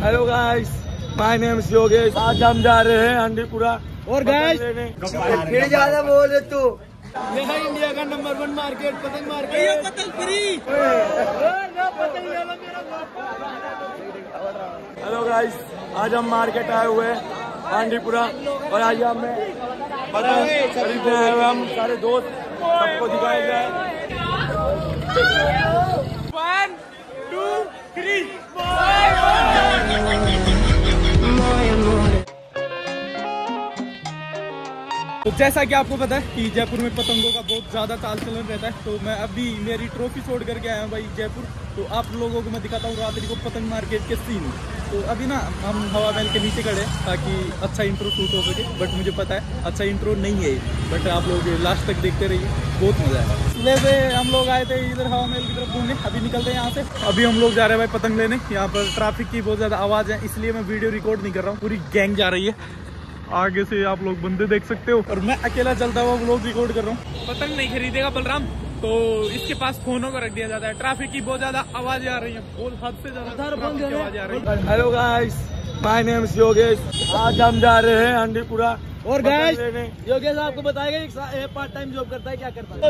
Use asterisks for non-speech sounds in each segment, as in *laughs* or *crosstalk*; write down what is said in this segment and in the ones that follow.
Hello guys my name is Yogesh आज हम जा रहे हैं हंडीपुरा। और गाइस फिर ज़्यादा बोले तू। ये है इंडिया का नंबर वन मार्केट पतंग मार्केट पतंग फ्री। हेलो गाइस आज हम मार्केट आए हुए हैं हांडीपुरा। और आज हमें पतंग खरीदने आए हुए हम सारे दोस्त सबको दिखाएँगे वन टू थ्री Oh, तो जैसा कि आपको पता है कि जयपुर में पतंगों का बहुत ज़्यादा चाल चलन रहता है तो मैं अभी मेरी ट्रॉफी छोड़ करके आया हूँ भाई जयपुर। तो आप लोगों को मैं दिखाता हूँ रात्रि को पतंग मार्केट के सीन तो अभी ना हम हवा महल के नीचे खड़े ताकि अच्छा इंट्रो शूट हो सके बट मुझे पता है अच्छा इंट्रो नहीं है बट आप लोग लास्ट तक देखते रहिए, बहुत मज़ा है सुबह से हम लोग आए थे इधर हवा महल की तरफ़ घूमने, अभी निकलते हैं यहाँ से। अभी हम लोग जा रहे हैं भाई पतंग लेने, यहाँ पर ट्रैफ़िक की बहुत ज़्यादा आवाज़ है, इसलिए मैं वीडियो रिकॉर्ड नहीं कर रहा हूँ, पूरी गैंग जा रही है। आगे से आप लोग बंदे देख सकते हो। और मैं अकेला चलता हुआ व्लॉग रिकॉर्ड कर रहा हूँ। पतंग नहीं खरीदेगा बलराम। तो इसके पास फोनों को रख दिया जाता है। ट्रैफ़िक की बहुत ज़्यादा आवाज़ आ रही है। बहुत हद से ज़्यादा hello guys my name is Yogesh आज हम जा रहे हैं हंडीपुरा और लेने। योगेश आपको बताएगा एक पार्ट टाइम जॉब करता है क्या करता है?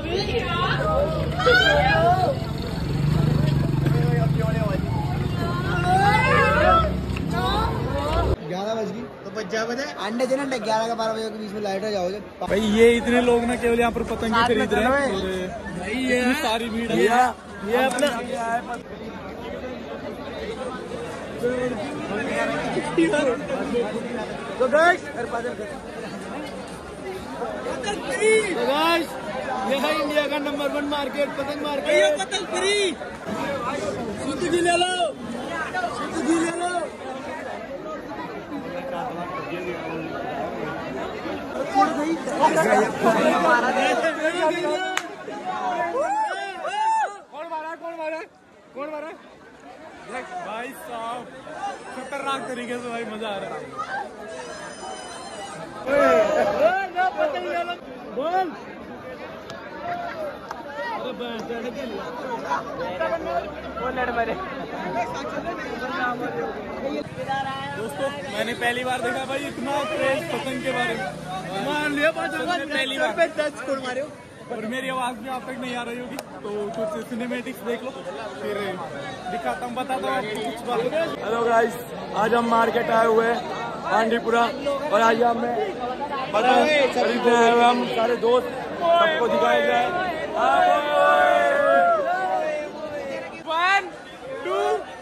ग्यारह बज गई बच जा बजे अंडे देना ग्यारह का बारह बजे के बीच में लाइट जाओगे। भाई ये इतने लोग ना केवल यहाँ पर पतंग खरीद रहे हैं। ये सारी भीड़ है। ये अपना तो गाइस तो ये है इंडिया का नंबर वन मार्केट पतंग मार्केट पतंग फ्री। शुद्ध घी ले लो। शुद्ध घी ले लो कौन मारा मारा मारा खतरनाक तरीके से भाई मज़ा आ रहा है बोल बैठ के दोस्तों मैंने पहली बार देखा भाई इतना क्रेज पतंग के बारे में। मान लिया पहली बार। दस कोड मारे हो। और मेरी आवाज़ भी आप तक नहीं आ रही होगी तो कुछ सिनेमेटिक्स देख लो फिर दिखाता हूँ बताता हूँ आपको कुछ बात। हेलो गाइस आज हम मार्केट आए हुए हैं हांडीपुरा और आज हमें पतंग खरीदने आए हुए हम सारे दोस्त सबको दिखाएँगे वन टू थ्री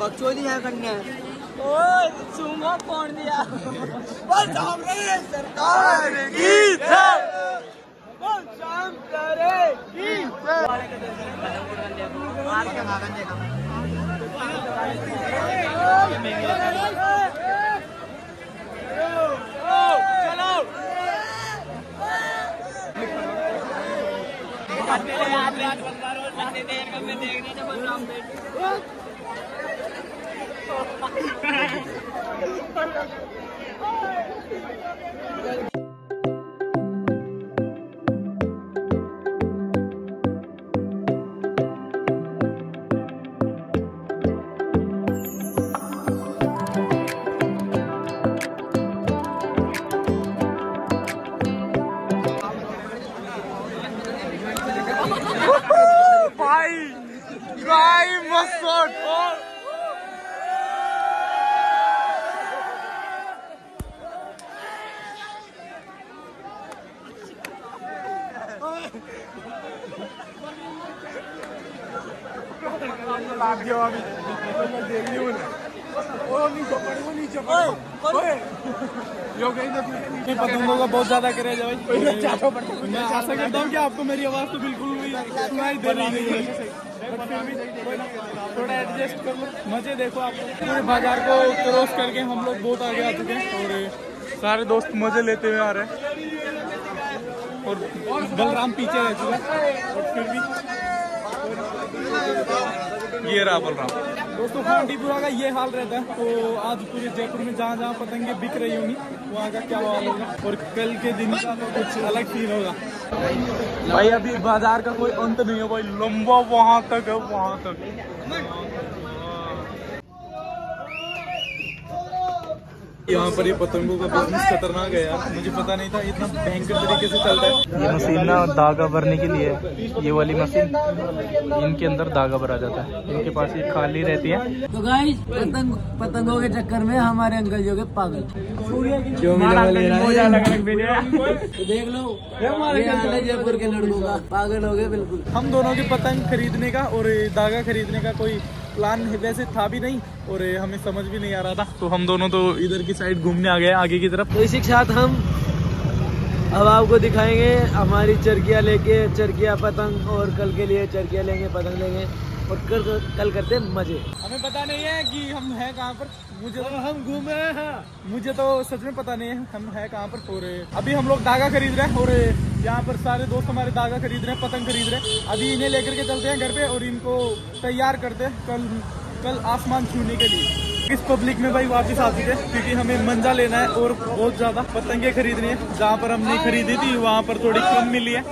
बकचोदी यहाँ करना है। चूँगा कौन दिया? सरकार की बोल शाम करे की चलो देखने भाई पतंगों का बहुत ज़्यादा क्रेज है भाई आपको मेरी आवाज़ तो बिल्कुल भी सुनाई दे रही है थोड़ा एडजस्ट कर लो मज़े देखो आप पूरे बाज़ार को क्रॉस करके हम लोग बहुत आगे आ चुके हैं और सारे दोस्त मज़े लेते हुए आ रहे हैं। और बलराम पीछे रह चुका और फिर भी ये रहा बलराम। दोस्तों, खांडीपुरा का ये हाल रहता है। तो आज पूरे जयपुर में जहाँ जहाँ पतंगे बिक रही होंगी, वहाँ का क्या हाल होगा? और कल के दिन का तो कुछ अलग फील होगा। भाई, अभी बाज़ार का कोई अंत नहीं है भाई। लंबा वहाँ तक है, वहाँ तक। यहाँ पर ये पतंगों का बिज़नेस खतरनाक है यार। मुझे पता नहीं था इतना भयंकर तरीके से चलता है। ये मशीन ना धागा भरने के लिए ये वाली मशीन इनके अंदर धागा भरा जाता है। इनके पास ये खाली रहती है। तो गाइस पतंग पतंगों के चक्कर में हमारे अंकल जो के पागल। क्यों तो देख लो है जयपुर के लड़कों का। पागल हो गए बिल्कुल। हम दोनों के पतंग खरीदने का और धागा खरीदने का कोई प्लान वैसे था भी नहीं और हमें समझ भी नहीं आ रहा था। तो हम दोनों तो इधर की साइड घूमने आ गए आगे की तरफ़। तो इसी के साथ हम अब आपको दिखाएँगे हमारी चरकिया लेके चरकिया पतंग और कल के लिए चरकिया लेंगे पतंग लेंगे। और कल कल करते हैं मज़े। हमें पता नहीं है कि हम हैं कहाँ पर। मुझे तो हम घूमे हैं। मुझे तो सच में पता नहीं है हम हैं कहाँ पर और अभी हम लोग धागा खरीद रहे हैं और यहाँ पर सारे दोस्त हमारे धागा खरीद रहे हैं पतंग खरीद रहे हैं। अभी इन्हें लेकर के चलते हैं घर पे और इनको तैयार करते हैं कल कल आसमान छूने के लिए। इस पब्लिक में भाई वापस आ चुके हैं क्योंकि हमें मंजा लेना है और बहुत ज़्यादा पतंगे खरीदनी है। जहाँ पर हमने खरीदी थी वहाँ पर थोड़ी कम मिली है।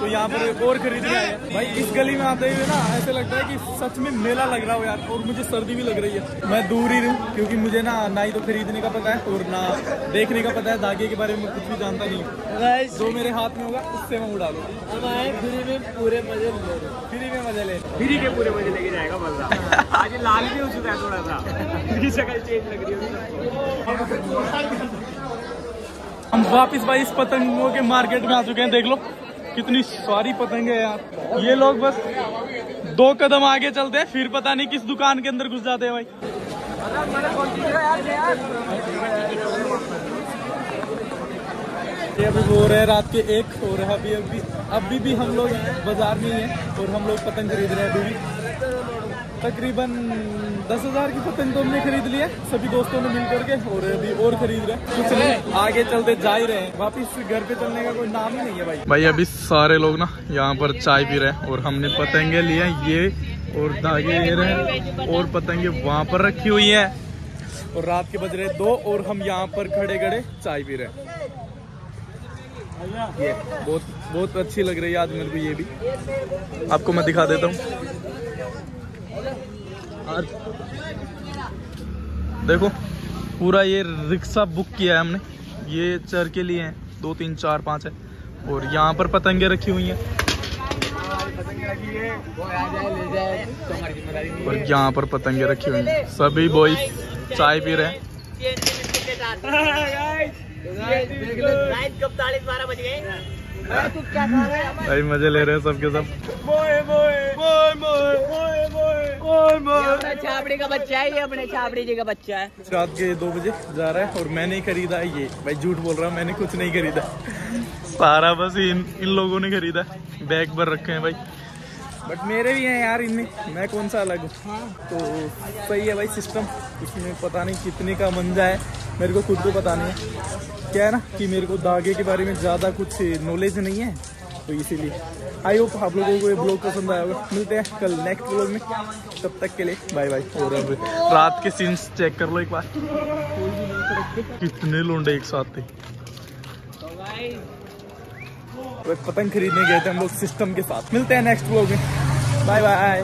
तो यहाँ पर एक और खरीदने आए हैं। भाई इस गली में आते हुए ना ऐसे लगता है कि सच में मेला लग रहा हो यार और मुझे सर्दी भी लग रही है। मैं दूर ही रहूँ क्योंकि मुझे ना ना ही तो खरीदने का पता है और ना देखने का पता है धागे के बारे में कुछ भी जानता नहीं जो मेरे हाथ में होगा उससे मैं उड़ा लूँ हम आए फ्री में पूरे मज़े ले फ्री में मज़ा ले। फ्री के पूरे मज़े लेके जाएगा मज़ा *laughs* आज लाल भी हो चुका है थोड़ा सा। शक्ल चेंज लग रही है हम वापस भाई इस पतंगों के मार्केट में आ चुके हैं देख लो। कितनी सारी पतंगे हैं यार। ये लोग बस दो कदम आगे चलते हैं, फिर पता नहीं किस दुकान के अंदर घुस जाते हैं भाई। अभी वो रहे रात के एक हो रहा अभी अभी अभी भी हम लोग बाज़ार में ही हैं, और हम लोग पतंग खरीद रहे हैं अभी भी। तकरीबन दस हज़ार की पतंग तो हमने खरीद लिया सभी दोस्तों ने मिल करके और अभी और खरीद रहे कुछ नहीं आगे चलते जा ही रहे हैं। वापिस घर पे चलने का कोई नाम ही नहीं है भाई। भाई अभी सारे लोग ना यहाँ पर चाय पी रहे हैं और हमने पतंगे लिए ये और धागे ले रहे हैं और पतंगे वहाँ पर रखी हुई है। और रात के बज रहे दो और हम यहाँ पर खड़े खड़े चाय पी रहे हैं। ये बहुत बहुत अच्छी लग रही है आज मेरे को ये भी। आपको मैं दिखा देता हूँ। देखो पूरा ये रिक्शा बुक किया है हमने ये चर के लिए हैं दो तीन चार पाँच है और यहाँ पर पतंगे रखी हुई हैं और यहाँ पर पतंगे रखी हुई हैं सभी बॉयज़ चाय पी रहे हैं भाई मज़े ले रहे हैं सबके सब छाबड़ी का बच्चा है ये अपने छाबड़ी जी का बच्चा है। रात के दो बजे जा रहा है और मैंने ही खरीदा ये। भाई झूठ बोल रहा हूँ मैंने कुछ नहीं खरीदा। सारा बस इन इन लोगों ने खरीदा। बैग पर रखे हैं भाई। बट मेरे भी हैं यार इनमें। मैं कौन सा अलग हूँ? तो सही है भाई सिस्टम इसमें पता नहीं कितने का मंजा है। मेरे को खुद को पता नहीं है। क्या है ना कि मेरे को धागे के बारे में ज़्यादा कुछ नॉलेज नहीं है तो इसीलिए। आई होप आप लोगों को ये ब्लॉग पसंद आया होगा। मिलते हैं कल नेक्स्ट ब्लॉग में। तब तक के लिए बाय बाय और रात के सीन्स चेक कर लो एक बार। कितने लोंडे एक साथ थे। तो पतंग खरीदने गए थे हम लोग सिस्टम के साथ। मिलते हैं नेक्स्ट ब्लॉग में। Bye bye